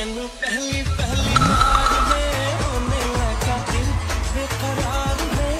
and friend will value.